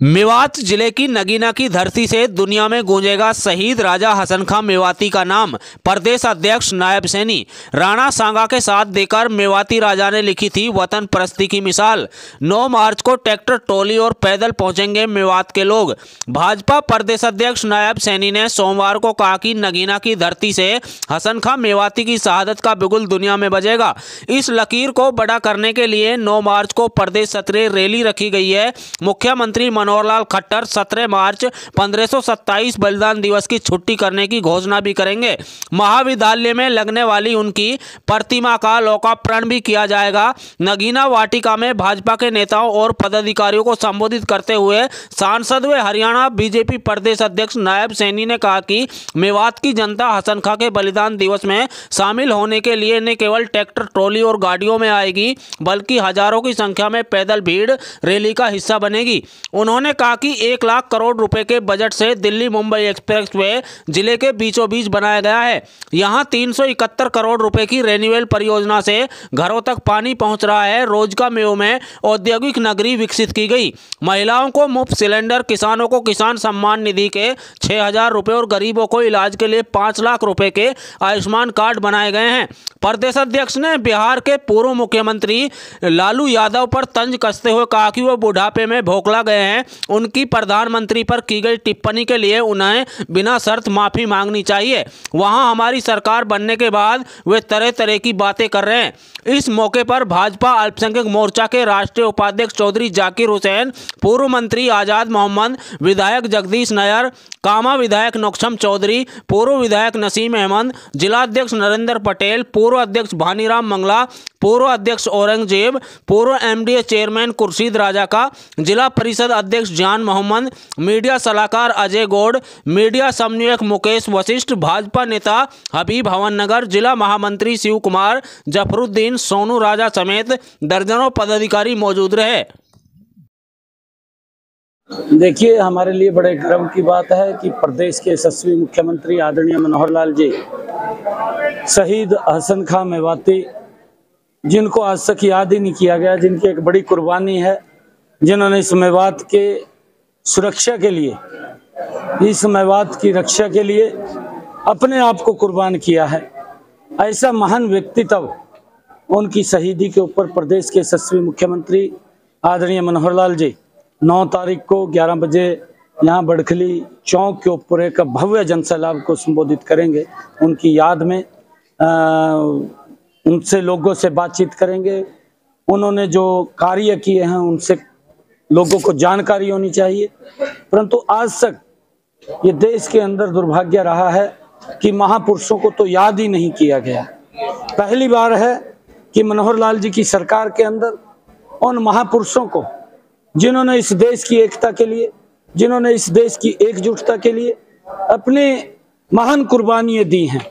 मेवात ज़िले की नगीना की धरती से दुनिया में गूंजेगा शहीद राजा हसन खां मेवाती का नाम, प्रदेश अध्यक्ष नायब सैनी। राणा सांगा के साथ देकर मेवाती राजा ने लिखी थी वतन परस्ती की मिसाल। 9 मार्च को ट्रैक्टर टोली और पैदल पहुँचेंगे मेवात के लोग। भाजपा प्रदेश अध्यक्ष नायब सैनी ने सोमवार को कहा कि नगीना की धरती से हसन खां मेवाती की शहादत का बिगुल दुनिया में बजेगा। इस लकीर को बड़ा करने के लिए नौ मार्च को प्रदेश सत्र रैली रखी गई है। मुख्यमंत्री मनोहरलाल खट्टर 17 मार्च 1527 बलिदान दिवस की छुट्टी करने की घोषणा भी करेंगे। महाविद्यालय में लगने वाली उनकी प्रतिमा का लोकार्पण भी किया जाएगा। नगीना वाटिका में भाजपा के नेताओं और पदाधिकारियों को संबोधित करते हुए सांसद व हरियाणा बीजेपी प्रदेश अध्यक्ष नायब सैनी ने कहा कि मेवात की जनता हसन खां के बलिदान दिवस में शामिल होने के लिए न केवल ट्रैक्टर, ट्रॉली और गाड़ियों में आएगी, बल्कि हज़ारों की संख्या में पैदल भीड़ रैली का हिस्सा बनेगी। उन्होंने कहा कि एक लाख करोड़ रुपए के बजट से दिल्ली मुंबई एक्सप्रेस वे ज़िले के बीचों बीच बनाया गया है। यहाँ तीन सौ इकहत्तर करोड़ रुपए की रेन्यूअल परियोजना से घरों तक पानी पहुँच रहा है रोज़गार मेव में औद्योगिक नगरी विकसित की गई। महिलाओं को मुफ़्त सिलेंडर, किसानों को किसान सम्मान निधि के छः हज़ार रुपये और गरीबों को इलाज के लिए पाँच लाख रुपए के आयुष्मान कार्ड बनाए गए हैं। प्रदेश अध्यक्ष ने बिहार के पूर्व मुख्यमंत्री लालू यादव पर तंज कसते हुए कहा कि वो बुढ़ापे में भोखला गए हैं उनकी प्रधानमंत्री पर की गई टिप्पणी के लिए उन्हें बिना शर्त माफ़ी मांगनी चाहिए। वहाँ हमारी सरकार बनने के बाद वे तरह तरह की बातें कर रहे हैं। इस मौके पर भाजपा अल्पसंख्यक मोर्चा के राष्ट्रीय उपाध्यक्ष चौधरी जाकिर हुसैन, पूर्व मंत्री आज़ाद मोहम्मद, विधायक जगदीश नायर, कामा विधायक नौक्षम चौधरी, पूर्व विधायक नसीम अहमद, जिलाध्यक्ष नरेंद्र पटेल, पूर्व अध्यक्ष भानीराम मंगला, पूर्व अध्यक्ष औरंगज़ेब, पूर्व एमडीए चेयरमैन कुर्शीद राजा का, जिला परिषद अध्यक्ष जान मोहम्मद, मीडिया सलाहकार अजय गौड़, मीडिया समन्वयक मुकेश, वशिष्ठ भाजपा नेता हबीब हवन नगर जिला महामंत्री शिव कुमार, जफरुद्दीन, सोनू राजा समेत दर्जनों पदाधिकारी मौजूद रहे। देखिए, हमारे लिए बड़े गर्व की बात है कि प्रदेश के यशस्वी मुख्यमंत्री आदरणीय मनोहर लाल जी, शहीद हसन खां मेवाती, जिनको आज तक याद ही नहीं किया गया, जिनकी एक बड़ी कुर्बानी है जिन्होंने इस मेवात के सुरक्षा के लिए इस मेवात की रक्षा के लिए अपने आप को कुर्बान किया है। ऐसा महान व्यक्तित्व उनकी शहीदी के ऊपर प्रदेश के यशस्वी मुख्यमंत्री आदरणीय मनोहर लाल जी नौ तारीख को 11 बजे यहाँ बड़खली चौक के ऊपर एक भव्य जनसैलाब को संबोधित करेंगे। उनकी याद में आ, उनसे लोगों से बातचीत करेंगे। उन्होंने जो कार्य किए हैं उनसे लोगों को जानकारी होनी चाहिए। परंतु आज तक ये देश के अंदर दुर्भाग्य रहा है कि महापुरुषों को तो याद ही नहीं किया गया। पहली बार है कि मनोहर लाल जी की सरकार के अंदर उन महापुरुषों को, जिन्होंने इस देश की एकता के लिए, जिन्होंने इस देश की एकजुटता के लिए अपने महान कुर्बानियाँ दी हैं।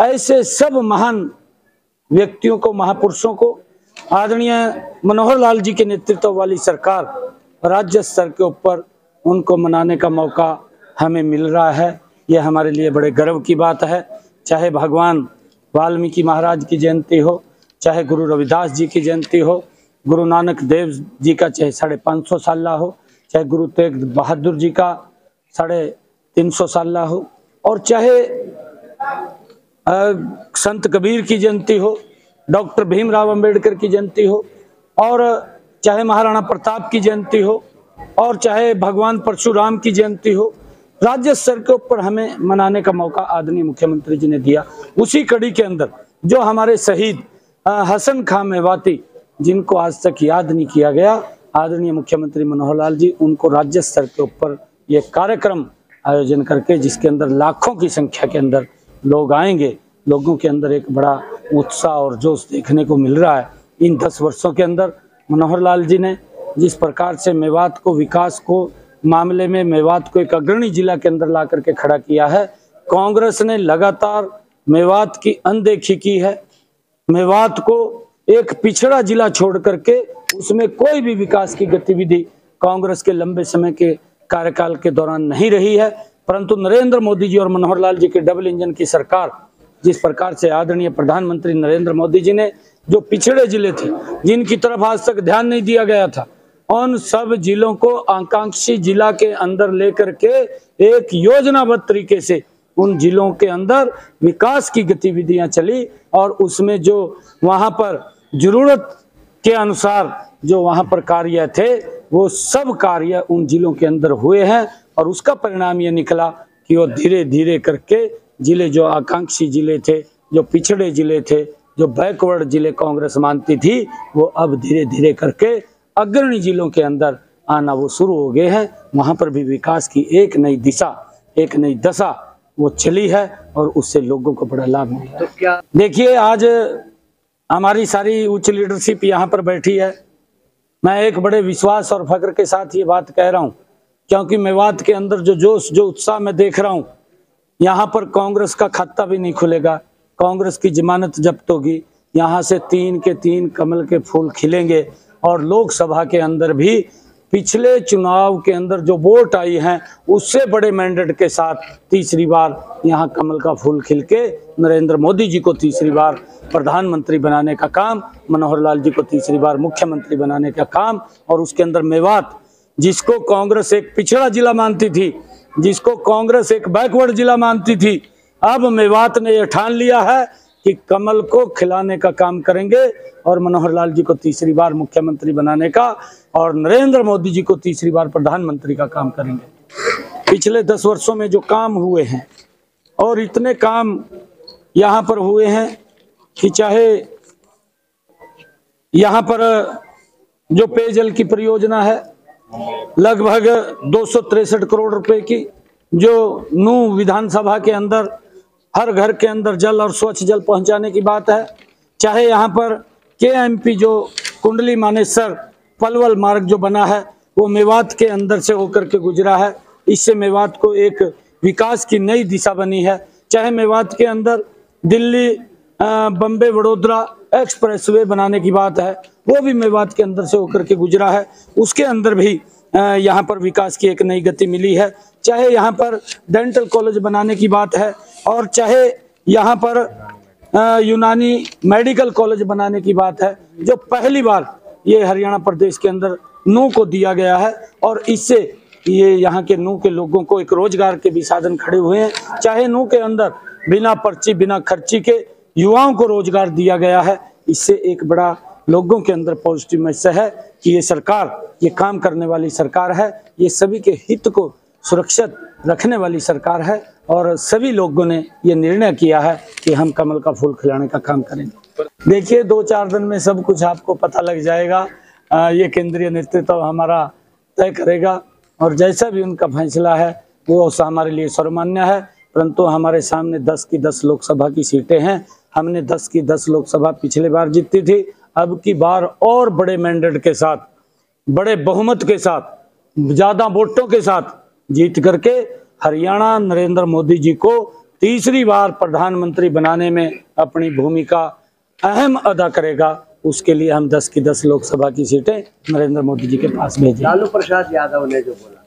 ऐसे सब महान व्यक्तियों को, महापुरुषों को आदरणीय मनोहर लाल जी के नेतृत्व वाली सरकार राज्य स्तर के ऊपर उनको मनाने का मौका हमें मिल रहा है। यह हमारे लिए बड़े गर्व की बात है। चाहे भगवान वाल्मीकि महाराज की जयंती हो चाहे गुरु रविदास जी की जयंती हो गुरु नानक देव जी का चाहे साढ़े पाँच सौ साल हो चाहे गुरु तेग बहादुर जी का साढ़े तीन सौ साल हो और चाहे आ, संत कबीर की जयंती हो डॉक्टर भीमराव अंबेडकर की जयंती हो, और चाहे महाराणा प्रताप की जयंती हो, और चाहे भगवान परशुराम की जयंती हो, राज्य स्तर के ऊपर हमें मनाने का मौका आदरणीय मुख्यमंत्री जी ने दिया। उसी कड़ी के अंदर जो हमारे शहीद हसन खां मेवाती, जिनको आज तक याद नहीं किया गया, आदरणीय मुख्यमंत्री मनोहर लाल जी, उनको राज्य स्तर के ऊपर ये कार्यक्रम आयोजन करके, जिसके अंदर लाखों की संख्या के अंदर लोग आएँगे लोगों के अंदर एक बड़ा उत्साह और जोश देखने को मिल रहा है। इन दस वर्षों के अंदर मनोहर लाल जी ने जिस प्रकार से मेवात को, विकास को, मामले में मेवात को एक अग्रणी जिला के अंदर ला करके खड़ा किया है, कांग्रेस ने लगातार मेवात की अनदेखी की है। मेवात को एक पिछड़ा जिला छोड़ करके उसमें कोई भी विकास की गतिविधि कांग्रेस के लंबे समय के कार्यकाल के दौरान नहीं रही है। परंतु नरेंद्र मोदी जी और मनोहर लाल जी के डबल इंजन की सरकार जिस प्रकार से आदरणीय प्रधानमंत्री नरेंद्र मोदी जी ने जो पिछड़े ज़िले थे, जिनकी तरफ़ आज तक ध्यान नहीं दिया गया था, उन सब जिलों को आकांक्षी जिला के अंदर लेकर के एक योजनाबद्ध तरीके से उन जिलों के अंदर विकास की गतिविधियाँ चली और उसमें जो वहाँ पर ज़रूरत के अनुसार जो वहाँ पर कार्य थे, वो सब कार्य उन जिलों के अंदर हुए हैं और उसका परिणाम ये निकला कि वो धीरे धीरे करके ज़िले जो आकांक्षी ज़िले थे जो पिछड़े ज़िले थे जो बैकवर्ड ज़िले कांग्रेस मानती थी वो अब धीरे धीरे करके अग्रणी जिलों के अंदर आना वो शुरू हो गए हैं। वहाँ पर भी विकास की एक नई दिशा एक नई दशा वो चली है और उससे लोगों को बड़ा लाभ मिला तो क्या देखिए आज हमारी सारी उच्च लीडरशिप यहाँ पर बैठी है। मैं एक बड़े विश्वास और फक्र के साथ ये बात कह रहा हूँ क्योंकि मेवात के अंदर जो जोश जो उत्साह मैं देख रहा हूँ यहाँ पर कांग्रेस का खाता भी नहीं खुलेगा। कांग्रेस की जमानत जब्त होगी। यहाँ से तीन के तीन कमल के फूल खिलेंगे और लोकसभा के अंदर भी पिछले चुनाव के अंदर जो वोट आई हैं, उससे बड़े मैंडेट के साथ तीसरी बार यहाँ कमल का फूल खिल के नरेंद्र मोदी जी को तीसरी बार प्रधानमंत्री बनाने का काम, मनोहर लाल जी को तीसरी बार मुख्यमंत्री बनाने का काम और उसके अंदर मेवात, जिसको कांग्रेस एक पिछड़ा जिला मानती थी जिसको कांग्रेस एक बैकवर्ड जिला मानती थी। अब मेवात ने यह ठान लिया है कि कमल को खिलाने का काम करेंगे और मनोहर लाल जी को तीसरी बार मुख्यमंत्री बनाने का और नरेंद्र मोदी जी को तीसरी बार प्रधानमंत्री का काम करेंगे। पिछले दस वर्षों में जो काम हुए हैं और इतने काम यहाँ पर हुए हैं कि चाहे यहाँ पर जो पेयजल की परियोजना है लगभग दो करोड़ रुपए की, जो नू विधानसभा के अंदर, हर घर के अंदर जल और स्वच्छ जल पहुँचाने की बात है। चाहे यहाँ पर के जो कुंडली मानेसर पलवल मार्ग जो बना है, वो मेवात के अंदर से होकर के गुजरा है। इससे मेवात को एक विकास की नई दिशा बनी है। चाहे मेवात के अंदर दिल्ली बम्बे, वडोदरा एक्सप्रेसवे बनाने की बात है। वो भी मेवात के अंदर से होकर के गुजरा है। उसके अंदर भी यहाँ पर विकास की एक नई गति मिली है। चाहे यहाँ पर डेंटल कॉलेज बनाने की बात है और चाहे यहाँ पर यूनानी मेडिकल कॉलेज बनाने की बात है, जो पहली बार ये हरियाणा प्रदेश के अंदर नू को दिया गया है और इससे ये यहाँ के नू के लोगों को एक रोज़गार के भी साधन खड़े हुए हैं। चाहे नू के अंदर बिना पर्ची, बिना खर्ची के युवाओं को रोज़गार दिया गया है, इससे एक बड़ा लोगों के अंदर पॉजिटिव मैसेज है कि ये सरकार ये काम करने वाली सरकार है ये सभी के हित को सुरक्षित रखने वाली सरकार है और सभी लोगों ने ये निर्णय किया है कि हम कमल का फूल खिलाने का काम करेंगे। देखिए दो चार दिन में सब कुछ आपको पता लग जाएगा। आ, ये केंद्रीय नेतृत्व हमारा तय करेगा और जैसा भी उनका फैसला है वो हमारे लिए सर्वमान्य है। परंतु हमारे सामने दस की दस लोकसभा की सीटें हैं। हमने दस की दस लोकसभा पिछले बार जीती थी अब की बार और बड़े मैंडेट के साथ बड़े बहुमत के साथ ज़्यादा वोटों के साथ जीत करके हरियाणा नरेंद्र मोदी जी को तीसरी बार प्रधानमंत्री बनाने में अपनी भूमिका अहम अदा करेगा। उसके लिए हम 10 की 10 लोकसभा की सीटें नरेंद्र मोदी जी के पास भेजें। लालू प्रसाद यादव ने जो बोला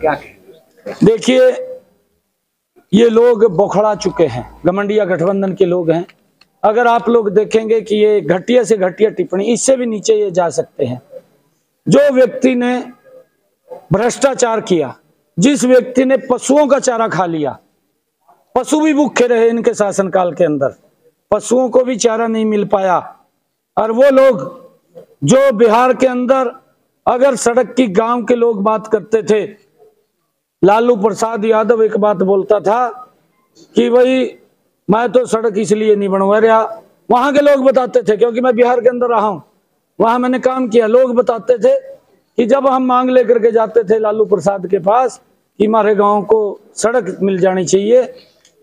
क्या देखिए ये लोग बौखड़ा चुके हैं। गमंडिया गठबंधन के लोग हैं। अगर आप लोग देखेंगे कि ये घटिया से घटिया टिप्पणी, इससे भी नीचे ये जा सकते हैं। जो व्यक्ति ने भ्रष्टाचार किया, जिस व्यक्ति ने पशुओं का चारा खा लिया, पशु भी भूखे रहे इनके शासनकाल के अंदर, पशुओं को भी चारा नहीं मिल पाया, और वो लोग जो बिहार के अंदर अगर सड़क की गाँव के लोग बात करते थे, लालू प्रसाद यादव एक बात बोलता था कि भाई मैं तो सड़क इसलिए नहीं बनवा रहा वहाँ के लोग बताते थे, क्योंकि मैं बिहार के अंदर रहा हूँ। वहाँ मैंने काम किया। लोग बताते थे कि जब हम मांग लेकर के जाते थे लालू प्रसाद के पास कि हमारे गाँव को सड़क मिल जानी चाहिए,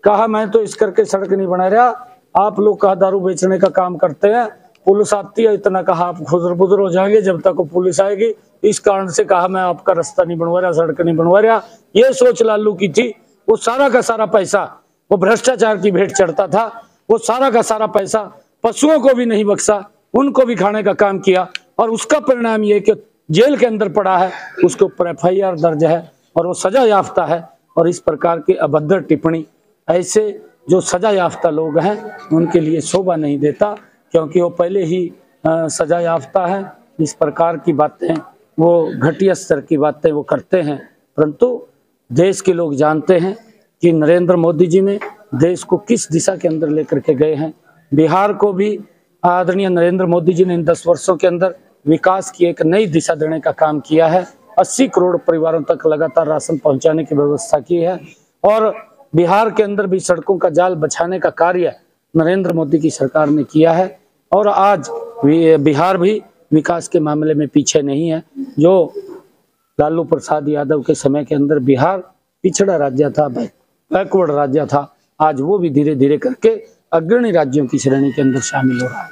कहा, मैं तो इस करके सड़क नहीं बना रहा। आप लोग कहा, दारू बेचने का काम करते हैं। पुलिस आती है, इतना कहा, आप खुदर बुदर हो जाएँगे जब तक वो पुलिस आएगी। इस कारण से कहा, मैं आपका रास्ता नहीं बनवा रहा, सड़क नहीं बनवा रहा। ये सोच लालू की थी। वो सारा का सारा पैसा वो भ्रष्टाचार की भेंट चढ़ता था, वो सारा का सारा पैसा पशुओं को भी नहीं बख्शा उनको भी खाने का काम किया और उसका परिणाम ये कि जेल के अंदर पड़ा है, उसके ऊपर एफ़ दर्ज है और वो सजा याफ्ता है और इस प्रकार की अभद्र टिप्पणी, ऐसे जो सजा याफ्ता लोग हैं, उनके लिए शोभा नहीं देता क्योंकि वो पहले ही सजा याफ्ता है, इस प्रकार की बातें, वो घटिया स्तर की बातें वो करते हैं, परंतु देश के लोग जानते हैं कि नरेंद्र मोदी जी ने देश को किस दिशा के अंदर लेकर के गए हैं। बिहार को भी आदरणीय नरेंद्र मोदी जी ने इन दस वर्षों के अंदर विकास की एक नई दिशा देने का काम किया है। 80 करोड़ परिवारों तक लगातार राशन पहुँचाने की व्यवस्था की है और बिहार के अंदर भी सड़कों का जाल बछाने का कार्य नरेंद्र मोदी की सरकार ने किया है और आज बिहार भी विकास के मामले में पीछे नहीं है। जो लालू प्रसाद यादव के समय के अंदर बिहार पिछड़ा राज्य था बैकवर्ड राज्य था। आज वो भी धीरे धीरे करके अग्रणी राज्यों की श्रेणी के अंदर शामिल हो रहा है।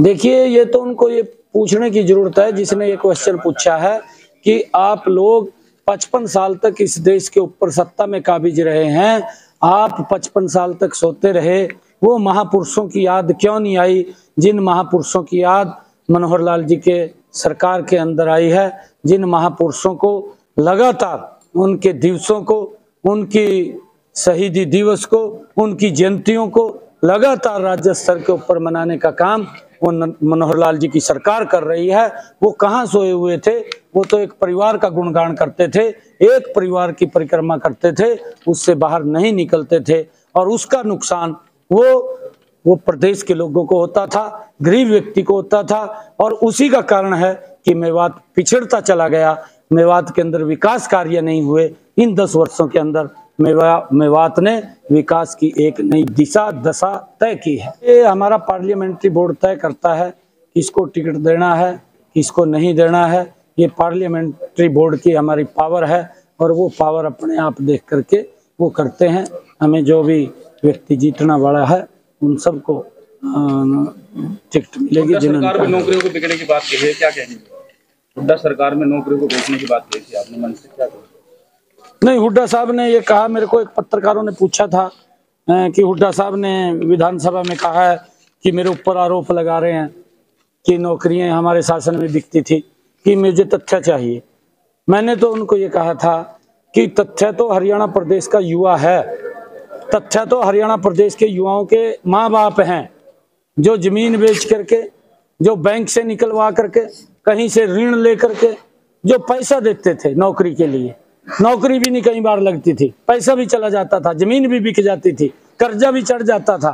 देखिए, ये तो उनको ये पूछने की ज़रूरत है, जिसने ये क्वेश्चन पूछा है कि आप लोग 55 साल तक इस देश के ऊपर सत्ता में काबिज रहे हैं। आप 55 साल तक सोते रहे। वो महापुरुषों की याद क्यों नहीं आई? जिन महापुरुषों की याद मनोहर लाल जी के सरकार के अंदर आई है, जिन महापुरुषों को लगातार उनके दिवसों को उनकी शहीदी दिवस को, उनकी जयंतियों को लगातार राज्य स्तर के ऊपर मनाने का काम वो मनोहर लाल जी की सरकार कर रही है। वो कहाँ सोए हुए थे? वो तो एक परिवार का गुणगान करते थे, एक परिवार की परिक्रमा करते थे, उससे बाहर नहीं निकलते थे और उसका नुकसान वो वो प्रदेश के लोगों को होता था, गरीब व्यक्ति को होता था और उसी का कारण है कि मेवात पिछड़ता चला गया। मेवात के अंदर विकास कार्य नहीं हुए इन दस वर्षों के अंदर मेवा मेवात ने विकास की एक नई दिशा दशा तय की है। ये हमारा पार्लियामेंट्री बोर्ड तय करता है किसको टिकट देना है किसको नहीं देना है। ये पार्लियामेंट्री बोर्ड की हमारी पावर है और वो पावर अपने आप देख करके वो करते हैं। हमें जो भी व्यक्ति जीतना वाला है उन सबको टिकट मिलेगी सरकार में नौकरियों को बिकने की बात कही है क्या कहेंगे? हुड्डा सरकार में नौकरी को बेचने की बात कही थी आपने, मन से क्या कहा? नहीं, हुड्डा साहब ने ये कहा, मेरे को एक पत्रकारों ने पूछा था कि हुड्डा साहब ने विधानसभा में कहा है कि मेरे ऊपर आरोप लगा रहे हैं कि नौकरियाँ हमारे शासन में बिकती थी, कि मुझे तथ्य चाहिए। मैंने तो उनको ये कहा था कि तथ्य तो हरियाणा प्रदेश का युवा है, तथ्य तो हरियाणा प्रदेश के युवाओं के माँ बाप हैं, जो ज़मीन बेच करके, जो बैंक से निकलवा करके कहीं से ऋण लेकर के जो पैसा देते थे नौकरी के लिए। नौकरी भी नहीं कई बार लगती थी। पैसा भी चला जाता था, ज़मीन भी बिक जाती थी, कर्जा भी चढ़ जाता था,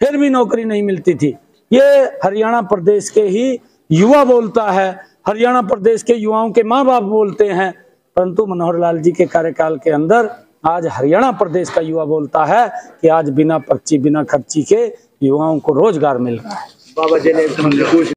फिर भी नौकरी नहीं मिलती थी। ये हरियाणा प्रदेश के ही युवा बोलता है। हरियाणा प्रदेश के युवाओं के माँ बाप बोलते हैं। परंतु मनोहर लाल जी के कार्यकाल के अंदर आज हरियाणा प्रदेश का युवा बोलता है कि आज बिना पर्ची, बिना खर्ची के युवाओं को रोज़गार मिल रहा है। बाबा जी ने